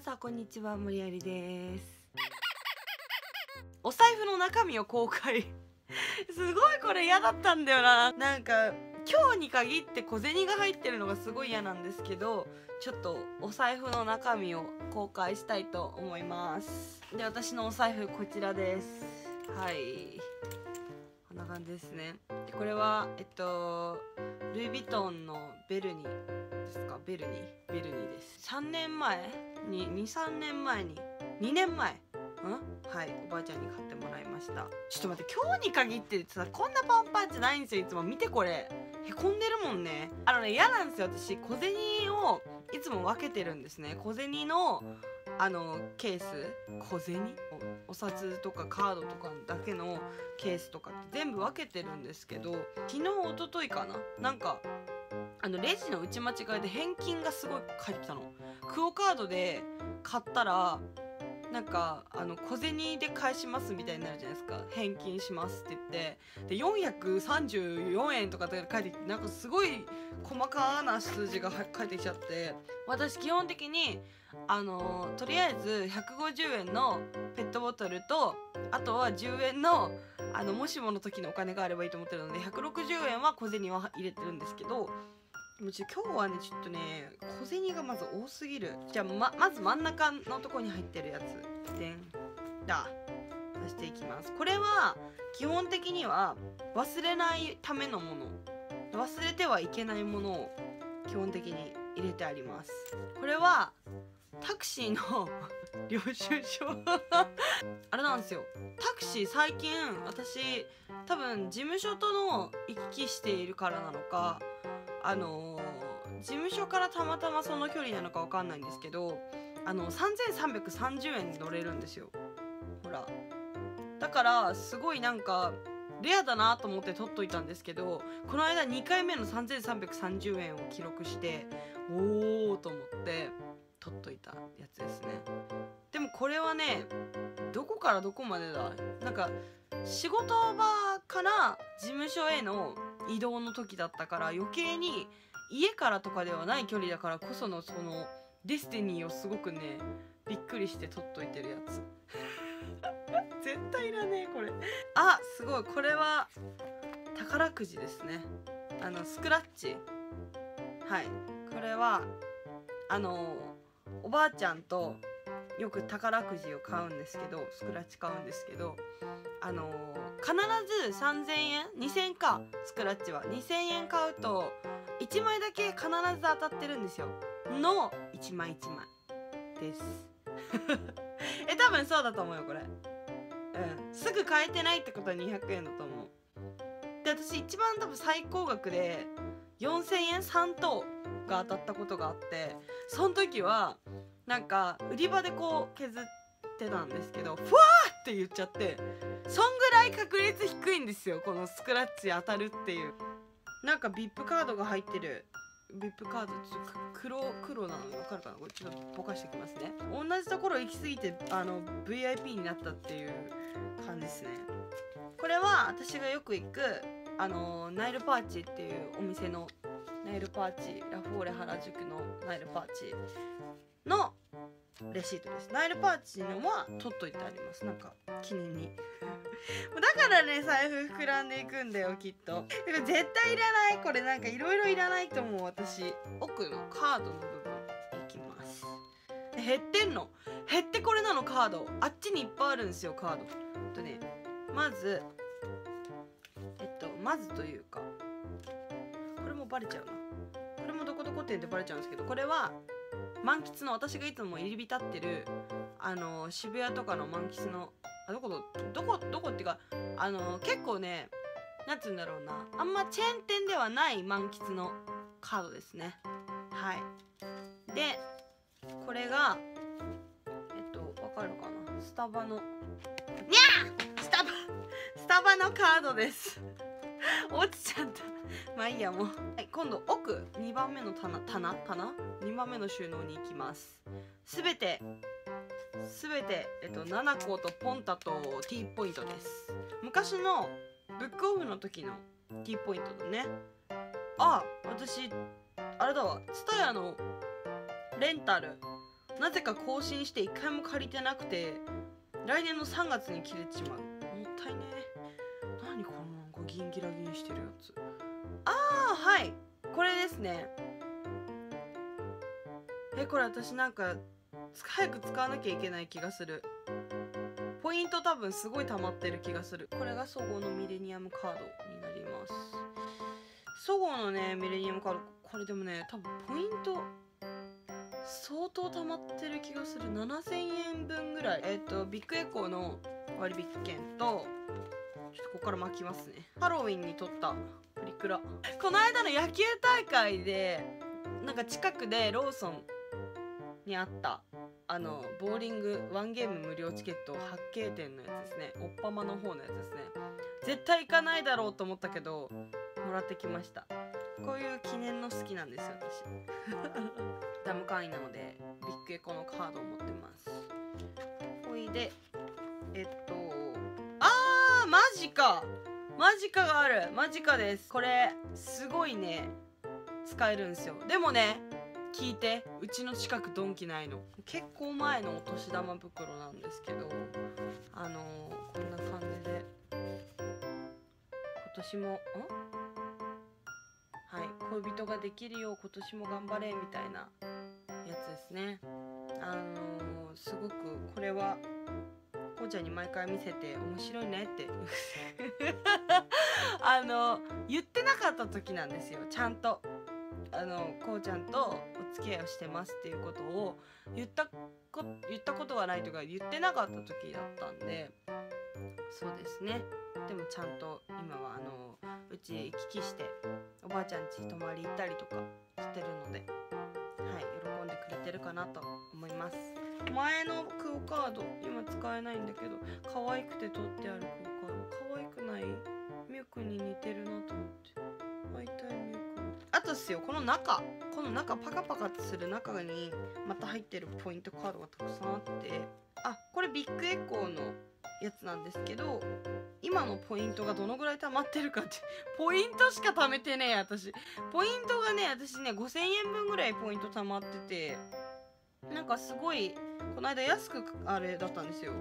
皆さんこんにちは。森有です。お財布の中身を公開。すごいこれ嫌だったんだよな。なんか今日に限って小銭が入ってるのがすごい嫌なんですけどちょっとお財布の中身を公開したいと思います。で私のお財布こちらです。はい感じですね。でこれはえっとルイ・ヴィトンのベルニですか？ベルニベルニです。3年前に23年前に2年前？ん？はいおばあちゃんに買ってもらいました。ちょっと待って今日に限ってさこんなパンパンじゃないんですよいつも。見てこれ。へこんでるもんね。あのね嫌なんですよ私。小銭をいつも分けてるんですね。小銭のあのケース。小銭？お札とかカードとかだけのケースとかって全部分けてるんですけど昨日一昨日かな？なんかあのレジの打ち間違いで返金がすごい返ってきたの。クオカードで買ったらなんかあの小銭で返しますみたいになるじゃないですか。返金しますって言って。で434円とかって書いてなんかすごい細かな数字が返ってきちゃって。私基本的にあのとりあえず150円のペットボトルとあとは10円のあのもしもの時のお金があればいいと思ってるので160円は小銭は入れてるんですけどもう今日はねちょっとね小銭がまず多すぎる。じゃあままず真ん中のとこに入ってるやつで。んだ出していきます。これは基本的には忘れないためのもの。忘れてはいけないものを基本的に入れてあります。これはタクシーの 領収書。あれなんですよ。タクシー最近私多分事務所との行き来しているからなのかあのー、事務所からたまたまその距離なのか分かんないんですけどあの3330円で乗れるんですよ。ほら。だからすごいなんかレアだなと思って取っといたんですけどこの間2回目の3330円を記録しておおと思って取っといたやつですね。でもこれはねどこからどこまでだ？なんか仕事場から事務所への移動の時だったから余計に家からとかではない距離だからこそのそのデスティニーをすごくねびっくりして取っといてるやつ。絶対いらねえこれ。あすごい。これは宝くじですね。あのスクラッチ。はい。これはあのおばあちゃんとよく宝くじを買うんですけどスクラッチ買うんですけどあの必ず3000円2000か。スクラッチは。2000円買うと1枚だけ必ず当たってるんですよ。の1枚1枚です。え多分そうだと思うよこれ。うん。すぐ買えてないってことは200円だと思う。で私一番多分最高額で4000円3等が当たったことがあってその時はなんか売り場でこう削ってたんですけどふわーって言っちゃってそんぐらい確率低いんですよこのスクラッチ当たるっていう。なんか VIP カードが入ってる VIP カードちょっと黒黒なの分かるかな？これちょっとぼかしてきますね。同じところ行き過ぎてあの VIP になったっていう感じですね。これは私がよく行くあのナイルパーチっていうお店のナイルパーチラフォーレ原宿のナイルパーチのレシートです。ナイルパーチのは取っといてあります。なんか記念に。だからね財布膨らんでいくんだよきっと。絶対いらない。これなんかいろいろいらないと思う私。奥のカードの部分いきます。減ってんの？減ってこれなのカード。あっちにいっぱいあるんですよカード。えっとねまずえっとまずというかこれもバレちゃうな。これもどこどこ店でバレちゃうんですけどこれは満喫の私がいつも入り浸ってるあの渋谷とかの満喫のあどこどこどこっていうかあの結構ねなんつうんだろうなあんまチェーン店ではない満喫のカードですね。はい。でこれがえっとわかるかな？スタバのにゃー！スタバスタバのカードです。落ちちゃった。まあいいやもう、はい、今度奥2番目の棚棚？棚？2番目の収納に行きます。すべてすべて、えっと、7個とポンタと T ポイントです。昔のブックオフの時の T ポイントだね。あ私あれだわ。TSUTAYA のレンタル。なぜか更新して1回も借りてなくて来年の3月に切れちまう。もったいね。ギンギラギンしてるやつ。ああはい。これですね。えこれ私なんか早く使わなきゃいけない気がする。ポイント多分すごい溜まってる気がする。これがそごうのミレニアムカードになります。そごうのねミレニアムカード。これでもね多分ポイント相当溜まってる気がする。7000円分ぐらい。えっ、とビッグエコーの割引券とちょっとここから巻きますね。ハロウィンに撮ったプリクラ。この間の野球大会でなんか近くでローソンにあったあのボーリングワンゲーム無料チケット八景店のやつですね。おっぱまの方のやつですね。絶対行かないだろうと思ったけどもらってきました。こういう記念の好きなんですよ私 ダム会員なのでビッグエコのカードを持ってます。ほいでえっとマジか。マジかがある。マジかです。これすごいね。使えるんですよ。でもね聞いて。うちの近くドンキないの。結構前のお年玉袋なんですけど。あのー、こんな感じで。今年もん？はい。恋人ができるよう今年も頑張れみたいなやつですね。あのー、すごくこれはちゃんに毎回見せて面白いねって。あの言ってなかった時なんですよ。ちゃんと。あのこうちゃんとお付き合いをしてますっていうことを言ったこ言ったことがないというか言ってなかった時だったんで。そうですね。でもちゃんと今はあのうちへ行き来しておばあちゃん家泊まり行ったりとかしてるのででくれてるかなと思います。前のクオカード今使えないんだけど可愛くて取ってあるクオカード可愛くないミュウくんに似てるなと思って。会いたいミュウくんあとっすよこの中。この中パカパカする中にまた入ってるポイントカードがたくさんあって。あこれビッグエコーのやつなんですけど今のポイントがどのぐらい貯まってるかって ポイントしか貯めてねえ私。ポイントがね私ね5000円分ぐらいポイント貯まっててなんかすごいこの間安くあれだったんですよ。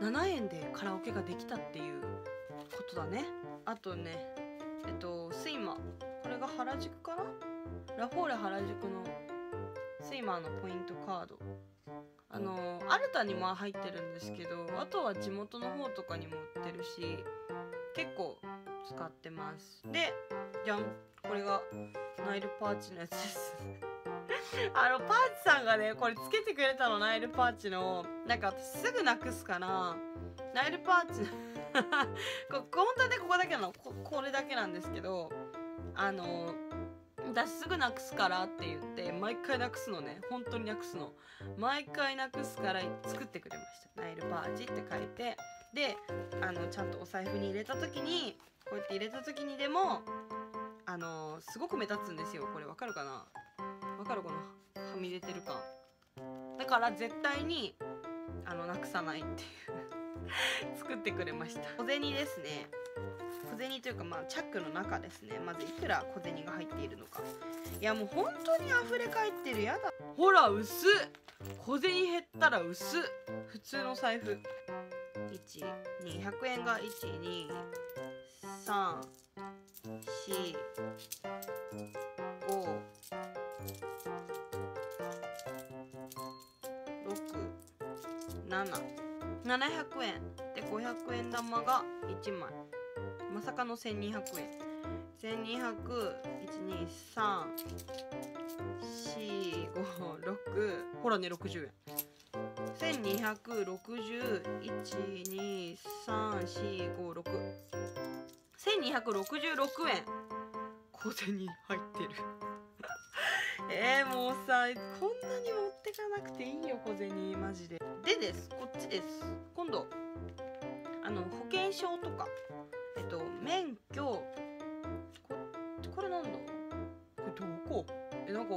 7円でカラオケができたっていうことだね。あとねえっとスイマこれが原宿かな？ラフォーレ原宿のスイマーのポイントカード。あのアルタにも入ってるんですけどあとは地元の方とかにも売ってるし結構使ってます。でじゃん。これがナイルパーチのやつです。あのパーチさんがねこれつけてくれたのナイルパーチのなんか私すぐなくすからナイルパーチ こ本当はねここだけなの。ここれだけなんですけどあの私すぐなくすからって言って毎回なくすのね。本当になくすの。毎回なくすから作ってくれました。ナイルパーチって書いて。であのちゃんとお財布に入れた時にこうやって入れた時にでもあのすごく目立つんですよ。これわかるかな？わかるこのはみ出てる感だから絶対にあのなくさないっていう。作ってくれました。小銭ですね。小銭というかまあチャックの中ですね。まずいくら小銭が入っているのか。いやもう本当に溢れ返ってる。やだ。ほら薄っ。小銭減ったら薄っ。普通の財布。12100円が12345 700円で500円玉が1枚。まさかの1200円。1200123456ほらね60円。126123456 1266円。小銭入ってる。えー、もうさこんなに持ってかなくていいよ小銭。マジで。でです。こっちです。今度。あの保険証とか。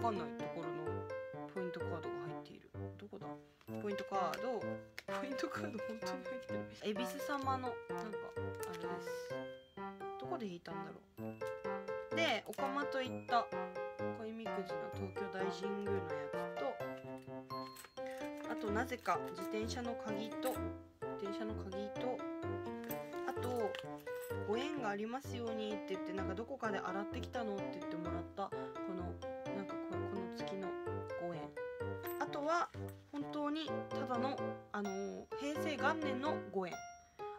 かわかんないところのポイントカードが入っている。どこだ？ポイントカード？ポイントカード本当に入ってる。恵比寿様のなんかあれです。どこで引いたんだろう。でオカマと行った恋みくじの東京大神宮のやつとあとなぜか自転車の鍵と自転車の鍵とあとご縁がありますようにって言ってなんかどこかで洗ってきたのって言ってもらったこの当にただのあの平成元年のご縁。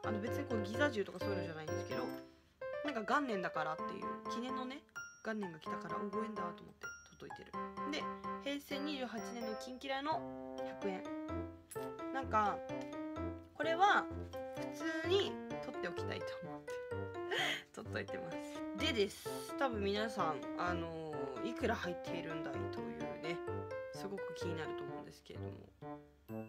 あの別にこれギザ銃とかそういうのじゃないんですけどなんか元年だからっていう記念のね元年が来たからおご縁だと思って届いてる。で平成28年のキンキラの100円。なんかこれは普通に取っておきたいと思って。取っといてます。でです。多分皆さんあのいくら入っているんだいというね。すごく気になると思うんですけれども。え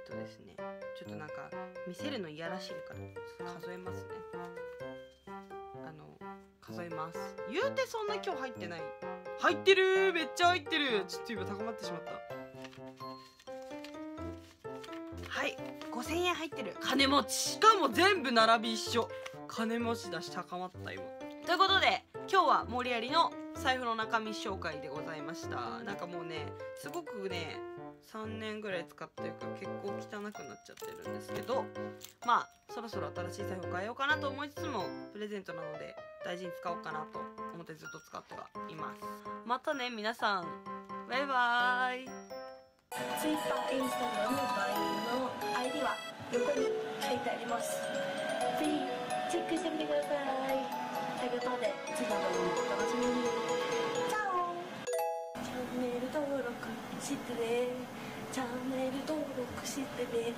っとですねちょっとなんか見せるのいやらしいから数えますね。あの数えます。言うてそんな今日入ってない。入ってる！めっちゃ入ってる！ちょっと今高まってしまった。はい5000円入ってる。金持ち。しかも全部並び一緒。金持ちだし高まった今。ということで今日は森有の財布の中身紹介でございましたなんかもうねすごくね3年ぐらい使ってるから結構汚くなっちゃってるんですけどまあそろそろ新しい財布を変えようかなと思いつつもプレゼントなので大事に使おうかなと思ってずっと使ってはいますまたね皆さんバイバーイ Twitter、Instagram、LINE の ID は横に書いてあります。ぜひチェックしてみてください。ということで、次回もお楽しみに。チャオチャンネル登録してね。チャンネル登録してね。